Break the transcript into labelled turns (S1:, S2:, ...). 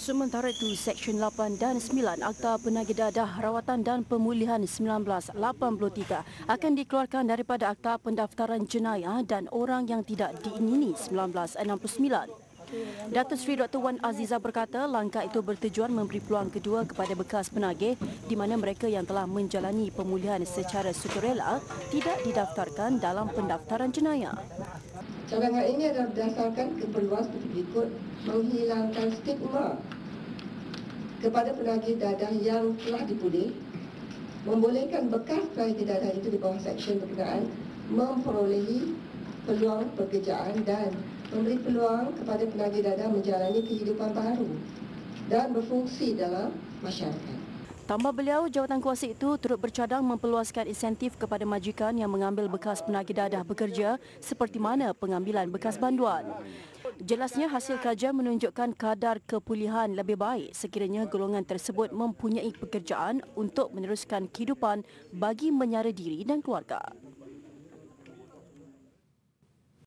S1: Sementara itu, Seksyen 8 dan 9 Akta Penagih Dadah Rawatan dan Pemulihan 1983 akan dikeluarkan daripada Akta Pendaftaran Jenayah dan Orang yang Tidak Diingini 1969. Datuk Seri Dr. Wan Aziza berkata langkah itu bertujuan memberi peluang kedua kepada bekas penagih di mana mereka yang telah menjalani pemulihan secara sukarela tidak didaftarkan dalam pendaftaran jenayah.
S2: Cadangan ini adalah berdasarkan keperluan seperti berikut menghilangkan stigma kepada penagih dadah yang telah dipulih membolehkan bekas penagih dadah itu di bawah seksyen berkenaan memperolehi peluang pekerjaan dan memberi peluang kepada penagih dadah menjalani kehidupan baru dan berfungsi dalam masyarakat.
S1: Tambah beliau, jawatan kuasa itu turut bercadang memperluaskan insentif kepada majikan yang mengambil bekas penagih dadah bekerja seperti mana pengambilan bekas banduan. Jelasnya hasil kajian menunjukkan kadar kepulihan lebih baik sekiranya golongan tersebut mempunyai pekerjaan untuk meneruskan kehidupan bagi menyara diri dan keluarga.